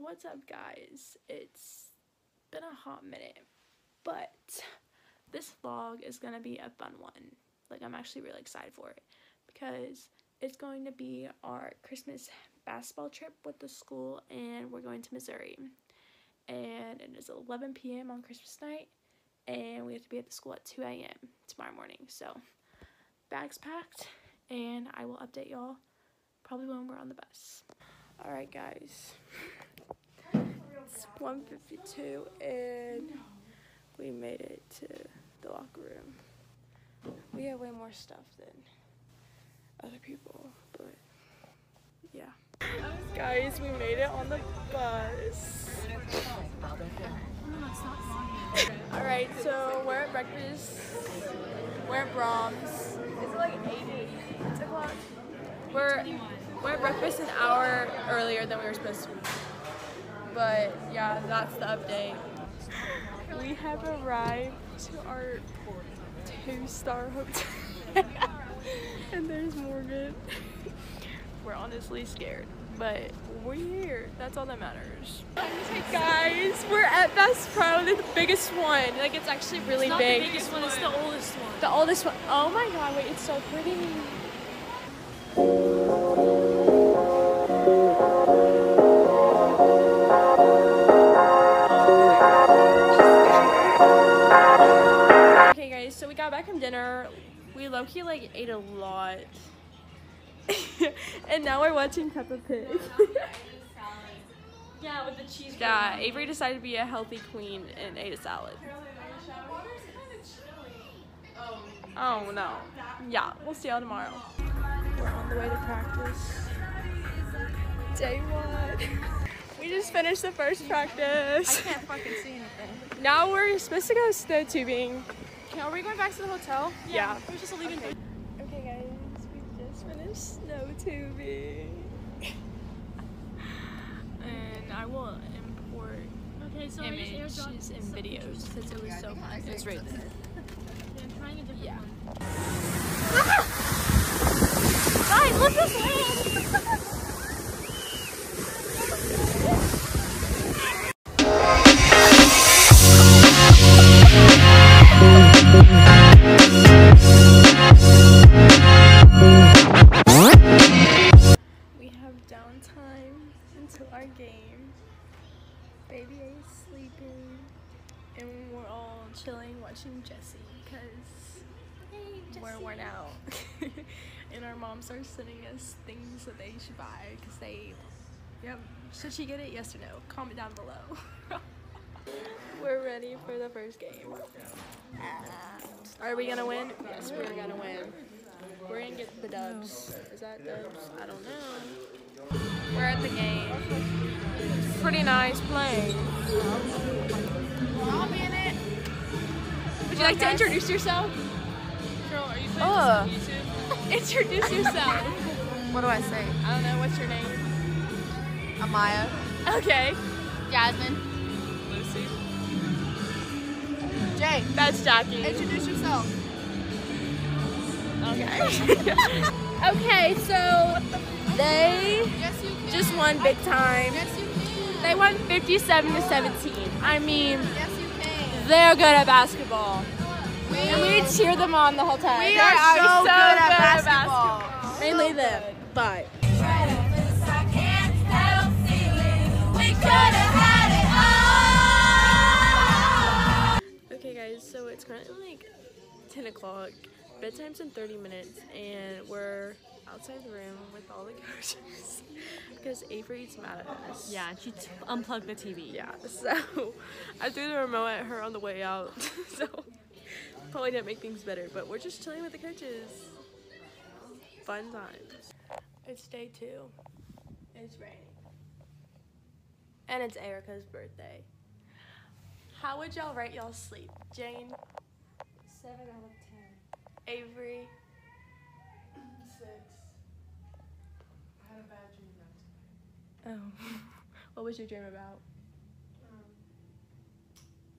What's up, guys? It's been a hot minute, but this vlog is gonna be a fun one. Like, I'm actually really excited for it because it's going to be our Christmas basketball trip with the school, and we're going to Missouri. And it is 11 p.m. on Christmas night, and we have to be at the school at 2 a.m. tomorrow morning. So, bags packed, and I will update y'all probably when we're on the bus. All right, guys. It's 1:52, and we made it to the locker room. We have way more stuff than other people, but yeah. Guys, we made it on the bus. All right, so we're at breakfast. We're at Braum's. Is it like 8 8 o'clock? We're we're at breakfast an hour earlier than we were supposed to be. But yeah, that's the update. We have arrived to our two-star hotel. and there's Morgan. we're honestly scared. But we're here. That's all that matters. Hey guys, we're at Bass Pro, the biggest one. Like it's actually really It's not big. the biggest one, it's the oldest one. The oldest one. Oh my god, wait, it's so pretty. Dinner. We low-key like ate a lot. and now we're watching Peppa Pig. Yeah, with the cheese. yeah, Avery decided to be a healthy queen and ate a salad. Oh no. Yeah, we'll see y'all tomorrow. We're on the way to practice. Day one. We just finished the first practice. I can't fucking see anything. Now we're supposed to go snow tubing. Okay, are we going back to the hotel? Yeah. We're just leaving. Okay. Okay guys, we just finished snow tubing. and I will import Okay, so I just images airdropped and some videos pictures. since it was so fun. It was right there. Okay, I'm trying a different Yeah. one. Ah! Guys, look this way! Game. Baby A is sleeping, and we're all chilling watching Jessie because we're worn out. and our moms are sending us things that they should buy because they, yep. Should she get it? Yes or no? Comment down below. we're ready for the first game. Are we gonna win? Yes, we're gonna win. We're gonna get the dubs. Is that dubs? I don't know. Pretty nice playing. I'll be in it. Would you like to introduce yourself? Girl, are you playing Oh. YouTube? Introduce yourself. What do I say? I don't know. What's your name? Amaya. Okay. Jasmine. Lucy. Jay. That's Jackie. Introduce yourself. Okay. okay, so they Yes, you can. just won big time. Yes, you can. They won 57 to 17. I mean, Yes, they're good at basketball. We, And we cheer them on the whole time. we They are, so, good, at at basketball. Mainly them, but. Okay, guys, so it's currently like 10 o'clock. Bedtime's in 30 minutes, and we're outside the room with all the coaches because Avery's mad at us. Yeah, she unplugged the TV. Yeah, so I threw the remote at her on the way out. so probably didn't make things better, but we're just chilling with the coaches. Fun times. It's day two. It's raining. And it's Erica's birthday. How would y'all rate y'all sleep? Jane? 7 out of 10. Avery? 6. Oh. what was your dream about? Um,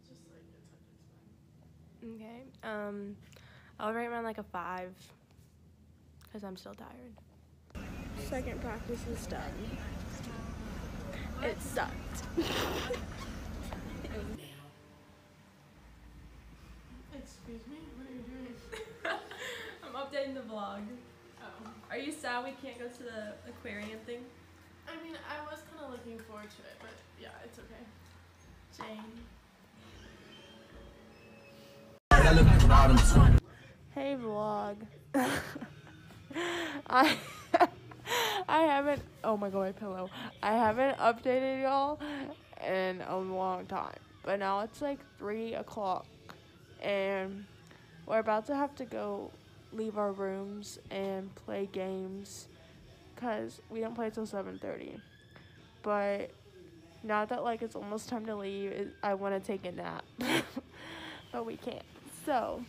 just like a touch Okay. Um, I'll rate mine like a five, cause I'm still tired. Second practice is done. It sucked. Excuse me? What are you doing? I'm updating the vlog. Oh. Are you sad we can't go to the aquarium thing? I mean, I was kind of looking forward to it, but yeah, it's okay. Jane. Hey vlog. I I haven't oh my god my pillow. I haven't updated y'all in a long time. But now it's like three o'clock and we're about to have to go leave our rooms and play games because we don't play till 7.30 but now that like it's almost time to leave it, i want to take a nap but we can't so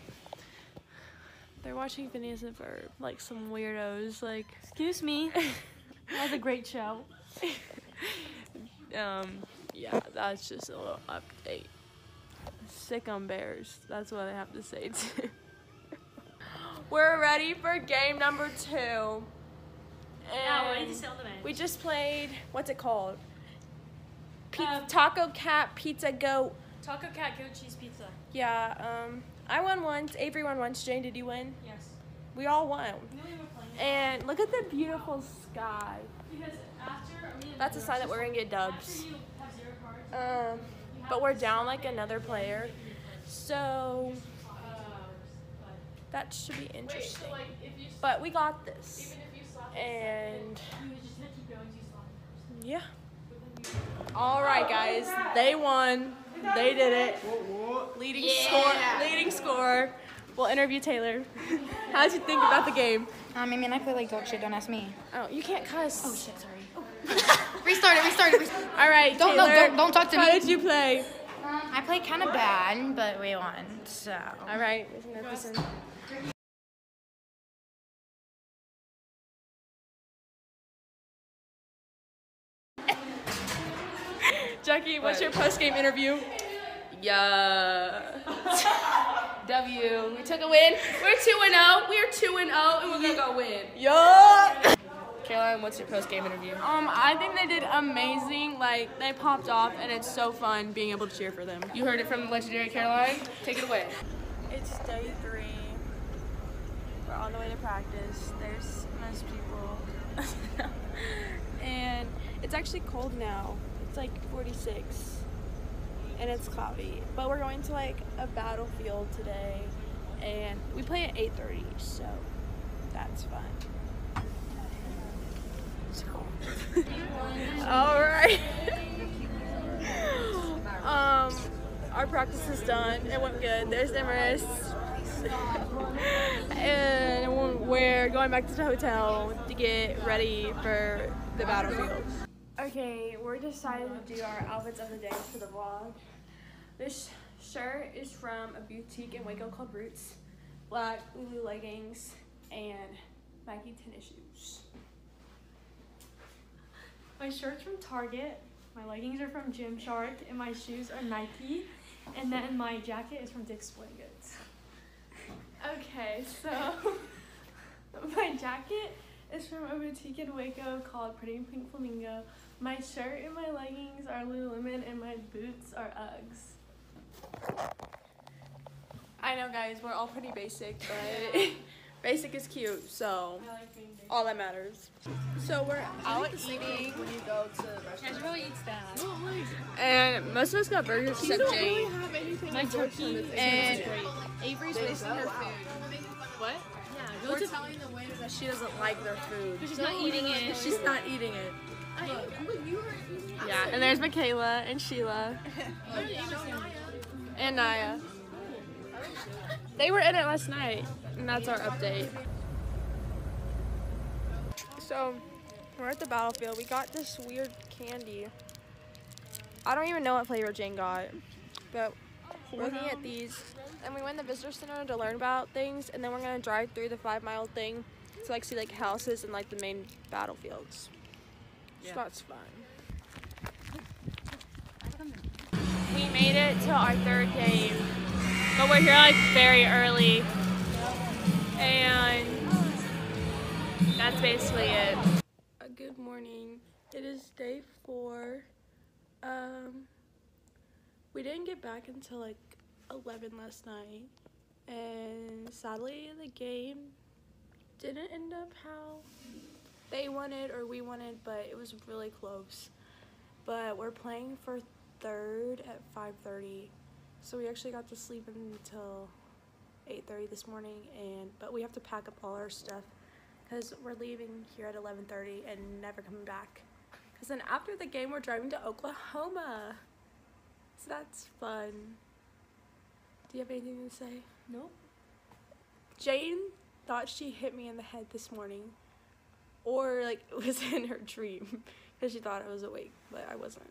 they're watching Phineas and Ferb, like some weirdos, like Excuse me. That was a great show. um yeah, that's just a little update. Sick on bears. That's what I have to say too. We're ready for game number two. Now, ready to And sell the we just played what's it called? Pi- Um, Taco Cat Pizza Goat. Taco Cat Goat Cheese Pizza. Yeah, um I won once, Avery won once, Jane, did you win? Yes. We all won. We we were. And look at the beautiful sky. Because after, I mean, That's a sign that we're gonna get dubs. After you have zero cards, Um, but we're down like another player, so Uh, that should be interesting. so like, if you, But we got this, even if you slap and you just have to keep going until you slide first. yeah. But then you- All right, guys, they won. They did it. Leading score. Leading score. We'll interview Taylor. How did you think about the game? Um, I mean, I play like dog shit. Don't ask me. Oh, you can't cuss. Oh shit, sorry. restart it. Restart it. Restart. All right, Don't- no, Taylor. don't- don't talk to How me. How did you play? Um, I played kind of bad, but we won. So. All right, listen, listen. Jackie, what's your post game interview? Yeah. W. We took a win. We're 2 and 0. We're 2 and 0 and we're going to go win. Yo! Caroline, what's your post game interview? Um, I think they did amazing. Like, they popped off, and it's so fun being able to cheer for them. You heard it from the legendary Caroline. Take it away. It's day three. We're on the way to practice. There's most people. and it's actually cold now. It's like 46. And it's cloudy. But we're going to like a battlefield today. And we play at 8.30, so that's fun. All right. um, our practice is done. It went good. There's Demaris. and we're going back to the hotel to get ready for the battlefield. Okay, we're decided to do our outfits of the day for the vlog. This shirt is from a boutique in Waco called Roots. Black Lulu leggings and Nike tennis shoes. My shirt's from Target, my leggings are from Gymshark, and my shoes are Nike. And then my jacket is from Dick's Sporting Goods. Okay, so My jacket is from a boutique in Waco called Pretty Pink Flamingo. My shirt and my leggings are Lululemon, and my boots are Uggs. I know guys, we're all pretty basic, but basic is cute, so I like being big. all that matters. So we're out eating, When you go to Cash really eats that. and most of us got burgers except Jane. have anything My turkey And Avery's wasting her food. what? Yeah, We're telling the waiter that she doesn't like their food. But She's not eating it. She's not eating it. Yeah, and there's Michaela and Sheila and Naya. They were in it last night, and that's our update. So, we're at the battlefield. We got this weird candy. I don't even know what flavor Jane got, but we're looking at these. And we went to the visitor center to learn about things, and then we're gonna drive through the five mile thing to like see like houses and like the main battlefields. So that's fun. We made it to our third game, but we're here like very early, and that's basically it. Uh, good morning. It is day four, Um, we didn't get back until like 11 last night. And sadly, the game didn't end up how they wanted or we wanted, but it was really close. But we're playing for third at 5:30, so we actually got to sleep until 8:30 this morning. And but we have to pack up all our stuff because we're leaving here at 11:30 and never coming back. Because then after the game, we're driving to Oklahoma. So that's fun. Do you have anything to say? Nope. Jane thought she hit me in the head this morning, or like it was in her dream because she thought I was awake, but I wasn't.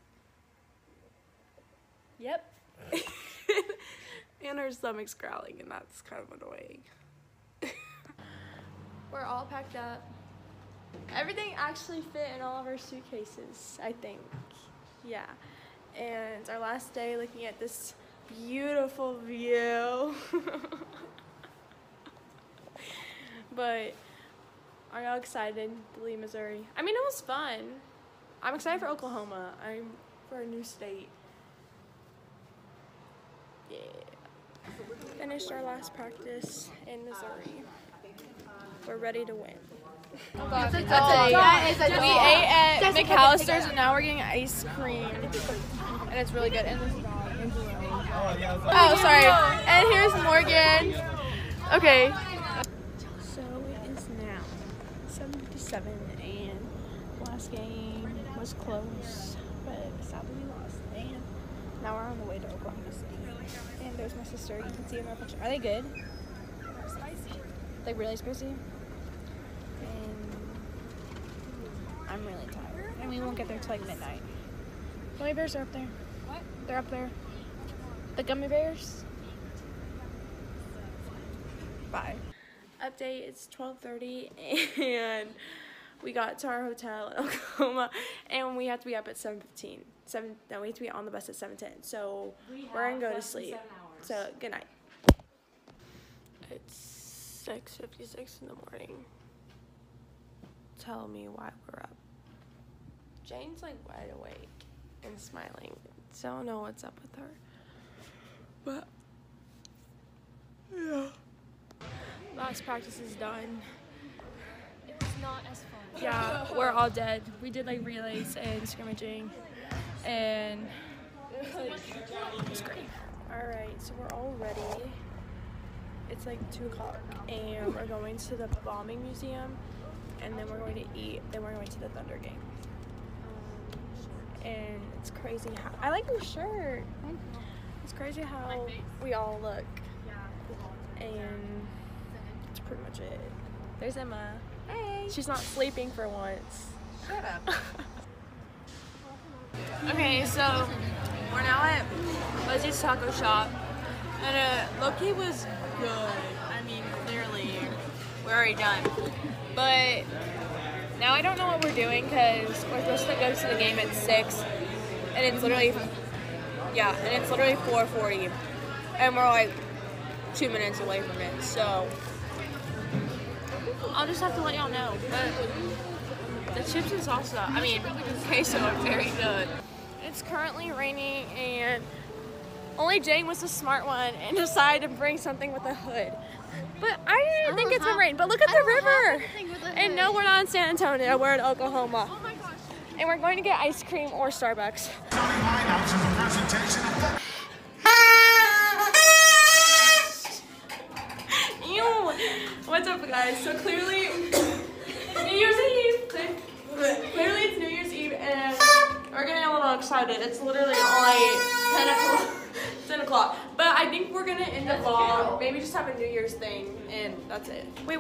Yep. and her stomach's growling, and that's kind of annoying. We're all packed up. Everything actually fit in all of our suitcases, I think. Yeah. And our last day looking at this beautiful view. but are y'all excited to leave Missouri? I mean, it was fun. I'm excited for Oklahoma. I'm for a new state. Yeah. Finished our last practice in Missouri. We're ready to win. That's a That is a We ate at Jessica, McAllister's and now we're getting ice cream. And it's really good. And this dog, oh, oh, sorry. And here's Morgan. Okay. So it is now 7:57, and last game was close, but sadly we lost. And now we're on the way to Oklahoma City. And there's my sister. You can see in my picture. Are they good? Spicy. Like really spicy. And I'm really tired, and we won't get there till like midnight. Gummy bears are up there. What? They're up there. The gummy bears. Bye. Update, it's 12:30 and we got to our hotel in Oklahoma and we have to be up at 7:15. 7 no, we have to be on the bus at 7:10. So we're going to go to sleep. So, good night. It's 6:56 in the morning. Tell me why we're up. Jane's like wide awake and smiling. So I don't know what's up with her. But yeah. Last practice is done. Not as fun. Yeah, we're all dead. We did like relays and scrimmaging, and it was great. All right, so we're all ready. It's like two o'clock, and we're going to the bombing museum, and then we're going to eat. Then we're going to the Thunder game. And it's crazy how I like your shirt. It's crazy how we all look. And pretty much it. There's Emma. Hey. She's not sleeping for once. Shut up. okay, so we're now at Lizzie's Taco Shop. And uh, Loki was good. I mean, clearly, we're already done. But now I don't know what we're doing because we're supposed to go to the game at 6. And it's literally, yeah, and it's literally 4.40. And we're like two minutes away from it. So I'll just have to let y'all know. But the chips and salsa, I mean, queso are very good. It's currently raining and only Jane was the smart one and decided to bring something with a hood. But I didn't oh, think it's gonna rain. But look at the river. And no, we're not in San Antonio. We're in Oklahoma. Oh and we're going to get ice cream or Starbucks. Literally only 10 o'clock. 10 o'clock. But I think we're gonna end the vlog. Maybe just have a New Year's thing, and that's it. Wait,